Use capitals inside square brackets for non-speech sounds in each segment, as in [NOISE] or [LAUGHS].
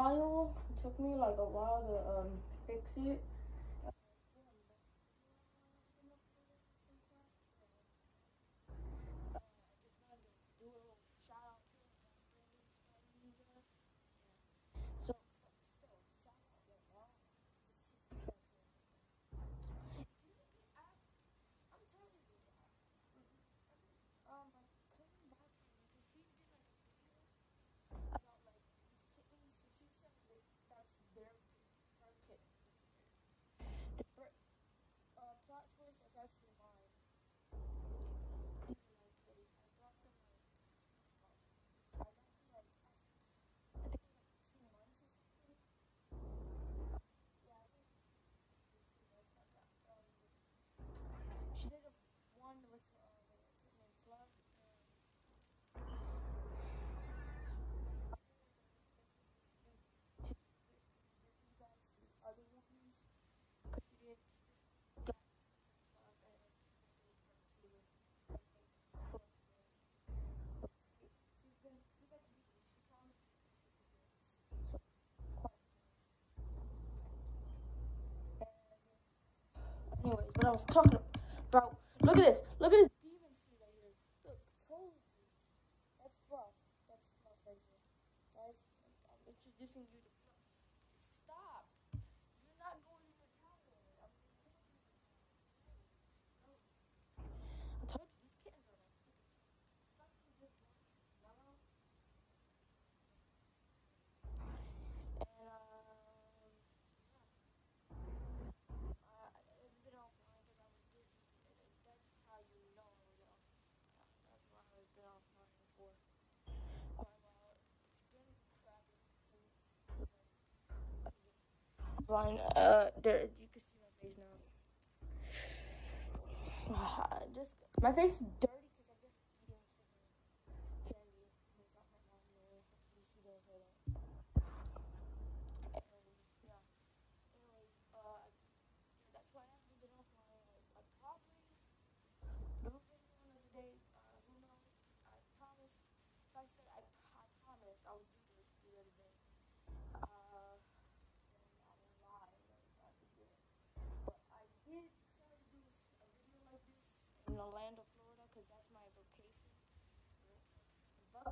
while. It took me like a while to um, fix it. what I was talking about. Look at this. Look at this. Uh, there, you can see my face now. Uh, [SIGHS] just my face is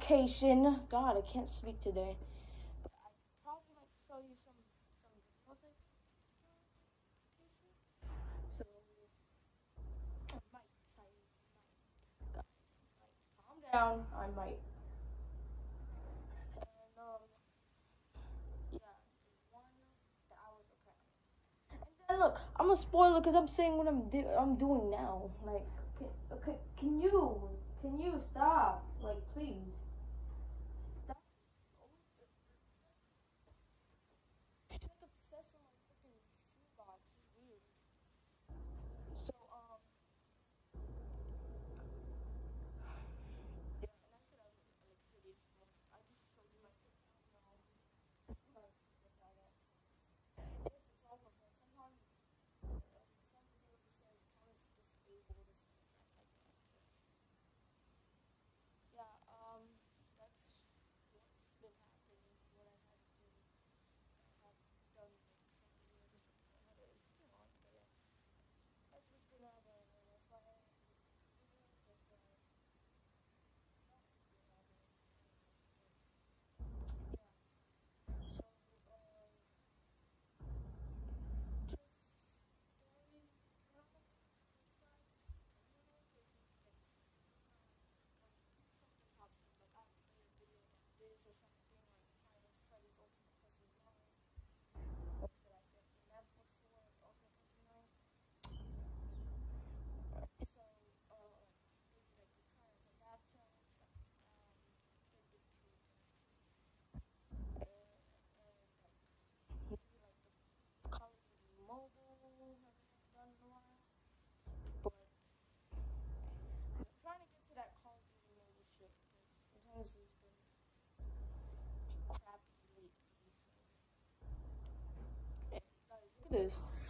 location. God, I can't speak today. But I probably might show you some some videos. So I might, I might, guys, I might calm down. I might. And um, yeah, one that I was okay. And then look, I'm a spoiler because I'm saying what I'm I'm doing now. Like, okay, okay, can you? Can you stop? Like, please.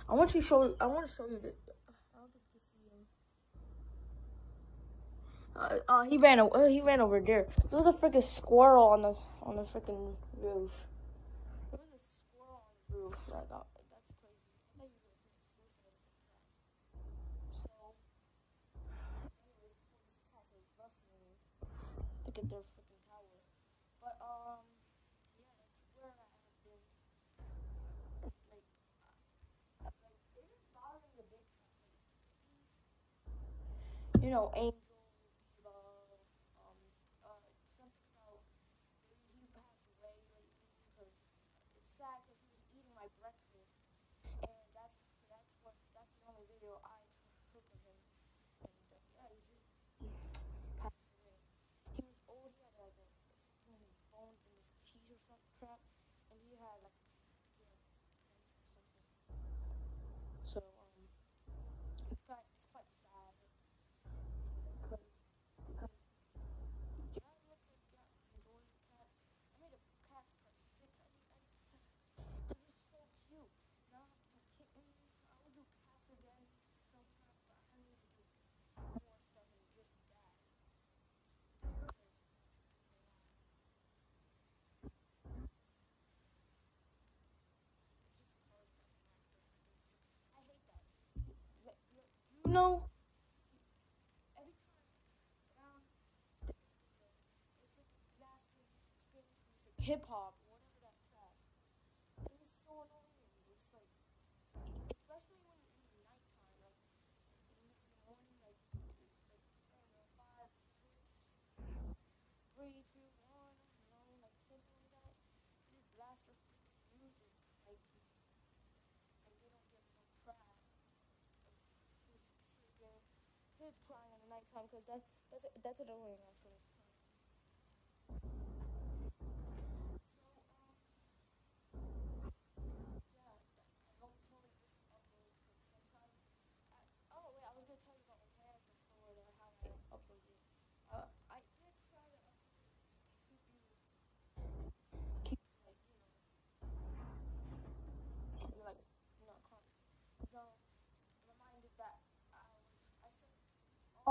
I want you to show. I want to show you this. I don't think you see him. Uh, uh, he ran. Uh, he ran over there. There was a freaking squirrel on the on the freaking roof. There was a squirrel on the roof. Right that, that's crazy. Look at their. you know, aim Hip hop. It's crying in the nighttime because that's, that's, that's annoying actually.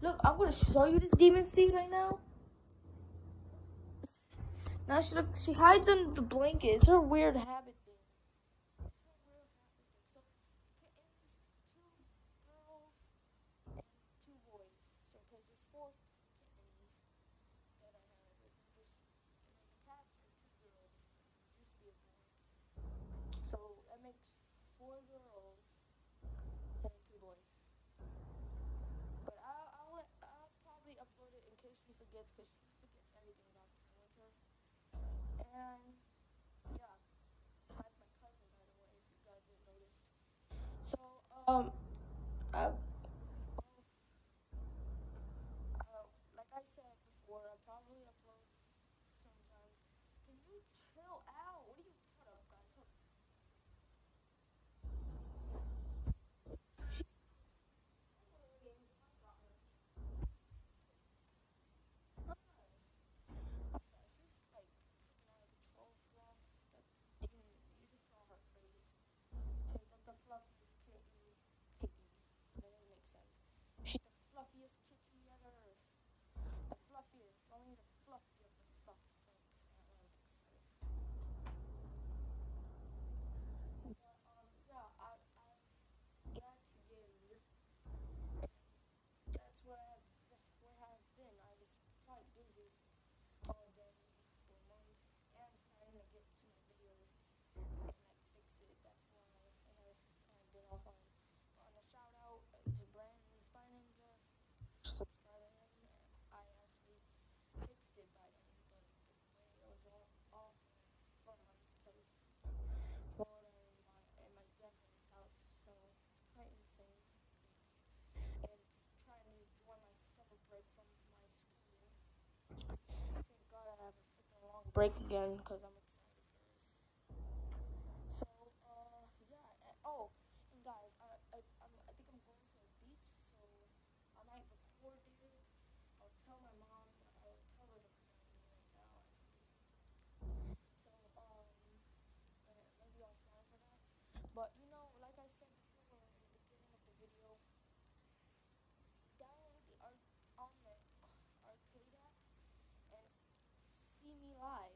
Look, I'm gonna show you this demon seed right now. Now she looks. she hides under the blanket. It's her weird habit. And yeah, that's my cousin, by the way, if you guys didn't notice. So, um, I, uh, like I said before, I probably upload sometimes. Can you chill out? Break again because I'm excited for this. So, uh, yeah. Oh, and guys, I, I, I think I'm going to a beach, so I might record it. I'll tell my mom. I'll tell her to prepare me right now, actually. So, um, maybe I'll fly for that. But, you know, like I said before in the beginning of the video, download the Ar- on the arcade app and see me live.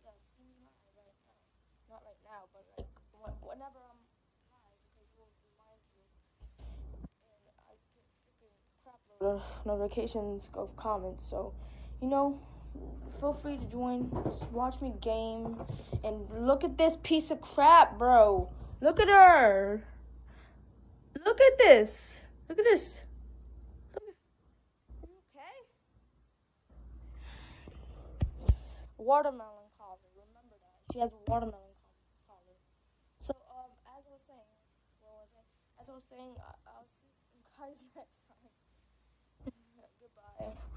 Yeah, see me live right now. Not right now, but like whenever I'm live, because it will remind you. And I get freaking crap load of notifications of comments. So, you know, feel free to join. Just watch me game. And look at this piece of crap, bro. Look at her. Look at this. Look at this. Look at. Are you okay? Watermelon collar. Remember that. She has a watermelon co- collar. So, um, as I was saying, what was it? As I was saying, I- I'll see you guys next time. [LAUGHS] Goodbye.